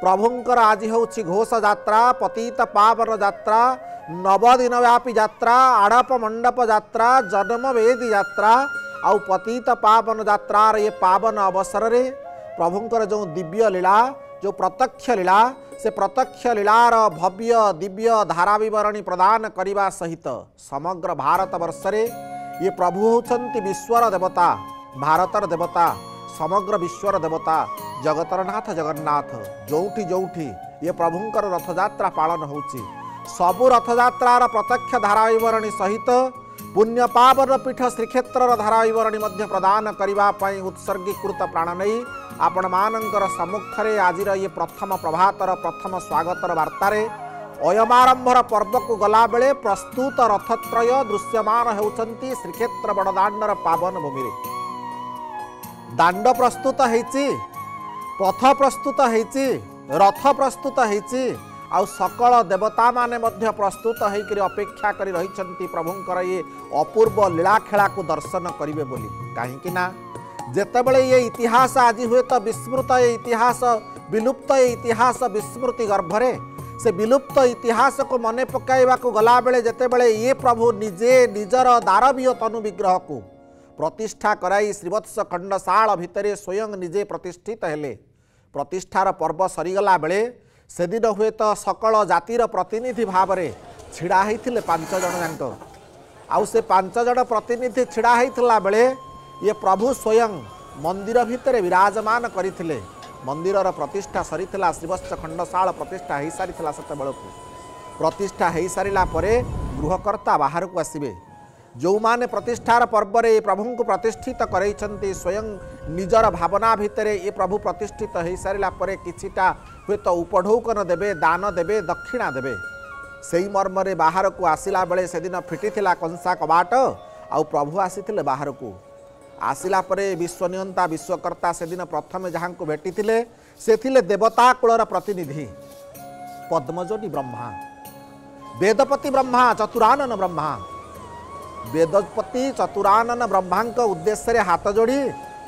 प्रभुंर आज हूँ घोष जात्रा पतीत पावन जात्रा नवदिन व्यापी जात्रा आड़प मंडप जात्रा जन्मवेदी जात्रा आउ पतीत पावन जात्रार ये पावन अवसर रे प्रभुंर जो दिव्य लीला जो प्रत्यक्ष लीला से प्रत्यक्ष लीलार भव्य दिव्य धारा बरणी प्रदान करने सहित समग्र भारत बर्षे ये प्रभु होती विश्वर देवता भारतर देवता समग्र विश्वर देवता ଜଗତରନାଥ ଜଗନ୍ନାଥ ଯେଉଁଠି ଯେଉଁଠି ଇଏ ପ୍ରଭୁଙ୍କର ରଥଯାତ୍ରା ପାଳନ ହେଉଛି ସବୁ ରଥଯାତ୍ରାର ପ୍ରତ୍ୟକ୍ଷ ଧାରାବିବରଣୀ ସହିତ ପୁଣ୍ୟ ପାବନ ପୀଠ ଶ୍ରୀକ୍ଷେତ୍ରର ଧାରାବିବରଣୀ ମଧ୍ୟ ପ୍ରଦାନ କରିବା ପାଇଁ ଉତ୍ସର୍ଗୀକୃତ ପ୍ରାଣ ନେଇ ଆପଣମାନଙ୍କର ସମ୍ମୁଖରେ ଆଜିର ଇଏ ପ୍ରଥମ ପ୍ରଭାତର ପ୍ରଥମ ସ୍ୱାଗତର ବାର୍ତ୍ତାରେ ଅୟମାରମ୍ଭର ପର୍ବକୁ ଗଲାବେଳେ ପ୍ରସ୍ତୁତ ରଥତ୍ରୟ ଦୃଶ୍ୟମାନ ହେଉଛନ୍ତି ଶ୍ରୀକ୍ଷେତ୍ର ବଡ଼ଦାଣ୍ଡର ପାବନ ଭୂମିରେ ଦାଣ୍ଡ ପ୍ରସ୍ତୁତ ହେଇଛି पथ प्रस्तुत हो रथ प्रस्तुत होती आउ सकल देवता माने मध्य प्रस्तुत होपेक्षा कर रही प्रभुंर ये अपूर्व लीलाखेला दर्शन करे कहीं जितेबले ये इतिहास आज हुए तो विस्मृत ये इतिहास विलुप्त ये इतिहास विस्मृति गर्भरे से विलुप्त इतिहास को मन पकड़ गला जिते बड़े ये प्रभु निजे निजर दारवीय तनु विग्रह को ପ୍ରତିଷ୍ଠା କରାଇ ଶ୍ରୀବତ୍ସ ଖଣ୍ଡଶାଳ ଭିତରେ ସ୍ୱୟଂ ନିଜେ ପ୍ରତିଷ୍ଠିତ ହେଲେ ପ୍ରତିଷ୍ଠାର ପର୍ବ ସରିଗଲା ବେଳେ ସେଦିନ ହୁଏତ ସକଳ ଜାତିର ପ୍ରତିନିଧି ଭାବରେ ଛିଡ଼ା ହେଇଥିଲେ ପାଞ୍ଚ ଜଣ ଯାଙ୍କ ଆଉ ସେ ପାଞ୍ଚ ଜଣ ପ୍ରତିନିଧି ଛିଡ଼ା ହେଇଥିଲା ବେଳେ ଇଏ ପ୍ରଭୁ ସ୍ୱୟଂ ମନ୍ଦିର ଭିତରେ ବିରାଜମାନ କରିଥିଲେ ମନ୍ଦିରର ପ୍ରତିଷ୍ଠା ସରିଥିଲା ଶ୍ରୀବତ୍ସ ଖଣ୍ଡଶାଳ ପ୍ରତିଷ୍ଠା ହେଇସାରିଥିଲା ସେତେବେଳକୁ ପ୍ରତିଷ୍ଠା ହେଇସାରିଲା ପରେ ଗୃହକର୍ତ୍ତା ବାହାରକୁ ଆସିବେ जो माने प्रतिष्ठार पर्व प्रभु को प्रतिष्ठित कर स्वयं निजर भावना भितर ये प्रभु प्रतिष्ठित हो सारापर कि हे तो उपढ़ौकन देवे दान देवे दक्षिणा देवे से मर्म बाहर को आसला बेले से दिन फिटी कंसा कबाट प्रभु आसी बाहर को आसला विश्वनियंता विश्वकर्ता से दिन प्रथम जहाँ को भेटी से देवता कूलर प्रतिनिधि पद्मजोनी ब्रह्मा वेदपति ब्रह्मा चतुरानन ब्रह्मा ବେଦପତି ଚତୁରାନନ ବ୍ରହ୍ମାଙ୍କ ଉଦ୍ଦେଶ୍ୟରେ ହାତ ଯୋଡ଼ି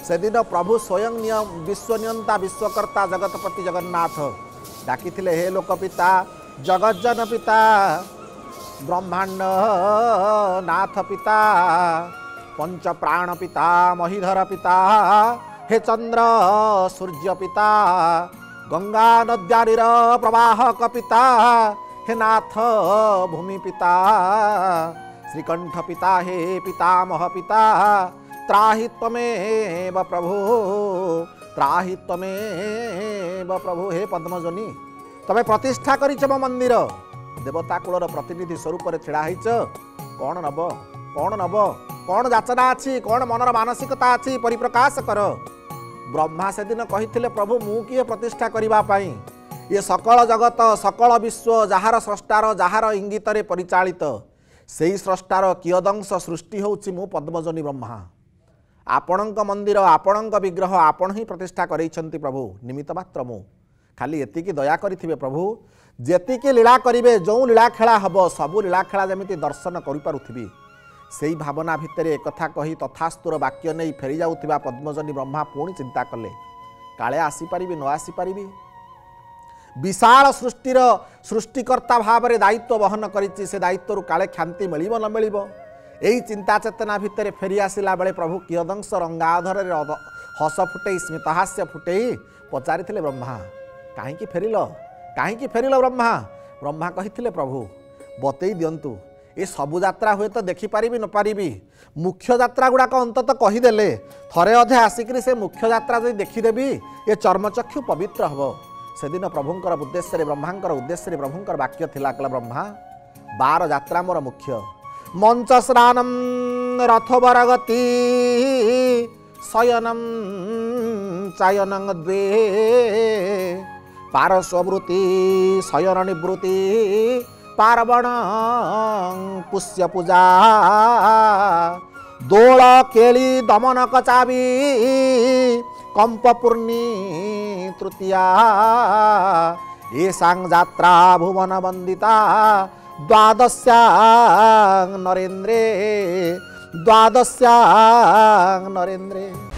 ସେଦିନ ପ୍ରଭୁ ସ୍ୱୟଂ ନିୟ ବିଶ୍ୱନିୟନ୍ତା ବିଶ୍ୱକର୍ତ୍ତା ଜଗତପତି ଜଗନ୍ନାଥ ଡାକିଥିଲେ ହେ ଲୋକ ପିତା ଜଗଜ୍ଜନ ପିତା ବ୍ରହ୍ମାଣ୍ଡ ନାଥ ପିତା ପଞ୍ଚପ୍ରାଣ ପିତା ମହିଧର ପିତା ହେ ଚନ୍ଦ୍ର ସୂର୍ଯ୍ୟ ପିତା ଗଙ୍ଗା ନଦ୍ୟାରୀର ପ୍ରବାହକ ପିତା ହେ ନାଥ ଭୂମି ପିତା श्रीकंठ पिता हे पितामह पिता त्राहि त्वमेव प्रभु त्राही त्वमेव प्रभु हे पद्मजनी तमे प्रतिष्ठा कर मो मन्दिर देवता कूलर प्रतिनिधि स्वरूप ढड़ा होच कौन नब कौन नब कौन जाचना अच्छी कौन मनर मानसिकता अच्छी परिप्रकाश कर ब्रह्मा से दिन कही प्रभु मु किए प्रतिष्ठा करने ये सकल जगत सकल विश्व जार स्रष्टार जार इंगित परिचालित ସେହି ସ୍ରଷ୍ଟାର କିୟଦଂଶ ସୃଷ୍ଟି ହେଉଛି ମୁଁ ପଦ୍ମଜନୀ ବ୍ରହ୍ମା ଆପଣଙ୍କ ମନ୍ଦିର ଆପଣଙ୍କ ବିଗ୍ରହ ଆପଣ ହିଁ ପ୍ରତିଷ୍ଠା କରାଇଛନ୍ତି ପ୍ରଭୁ ନିମିତ୍ତ ମାତ୍ର ମୁଁ ଖାଲି ଏତିକି ଦୟା କରିଥିବେ ପ୍ରଭୁ ଯେତିକି ଲୀଳା କରିବେ ଯେଉଁ ଲୀଳା ଖେଳା ହେବ ସବୁ ଲୀଳା ଖେଳା ଯେମିତି ଦର୍ଶନ କରିପାରୁଥିବି ସେଇ ଭାବନା ଭିତରେ ଏକଥା କହି ତଥାସ୍ତୁର ବାକ୍ୟ ନେଇ ଫେରିଯାଉଥିବା ପଦ୍ମଜନୀ ବ୍ରହ୍ମା ପୁଣି ଚିନ୍ତା କଲେ କାଳେ ଆସିପାରିବି ନ ଆସିପାରିବି ବିଶାଳ ସୃଷ୍ଟିର ସୃଷ୍ଟିକର୍ତ୍ତା ଭାବରେ ଦାୟିତ୍ୱ ବହନ କରିଛି ସେ ଦାୟିତ୍ୱରୁ କାଳେ କ୍ଷାନ୍ତି ମିଳିବ ନ ମିଳିବ ଏହି ଚିନ୍ତା ଚେତନା ଭିତରେ ଫେରି ଆସିଲା ବେଳେ ପ୍ରଭୁ କିୟଦଂଶ ରଙ୍ଗାଧରରେ ହସ ଫୁଟେଇ ସ୍ମିତହାସ୍ୟ ଫୁଟେଇ ପଚାରିଥିଲେ ବ୍ରହ୍ମା କାହିଁକି ଫେରିଲ କାହିଁକି ଫେରିଲ ବ୍ରହ୍ମା ବ୍ରହ୍ମା କହିଥିଲେ ପ୍ରଭୁ ବତେଇ ଦିଅନ୍ତୁ ଏ ସବୁ ଯାତ୍ରା ହୁଏତ ଦେଖିପାରିବି ନପାରିବି ମୁଖ୍ୟ ଯାତ୍ରା ଗୁଡ଼ାକ ଅନ୍ତତଃ କହିଦେଲେ ଥରେ ଅଧେ ଆସିକରି ସେ ମୁଖ୍ୟ ଯାତ୍ରା ଯଦି ଦେଖିଦେବି ଏ ଚର୍ମଚକ୍ଷୁ ପବିତ୍ର ହେବ त्यदिन प्रभु उद्देश्यले ब्रह्मा उद्देश्यले प्रभुङ वाक्य ठाला ब्रह्मा बार मोर मुख्य मञ्च स्न सयनम चायनंग द्वे चयन दे पारस्वृत्ति शयन निवृत्ति पर्वण पुष्यपूजा दोल केमन कि কম্পপূর্ণী তৃতীয়া এসাং যাত্রা ভুবন বন্দিতা দ্বাদশ্যাং নরেন্দ্রে দ্বাদশ্যাং নরেন্দ্রে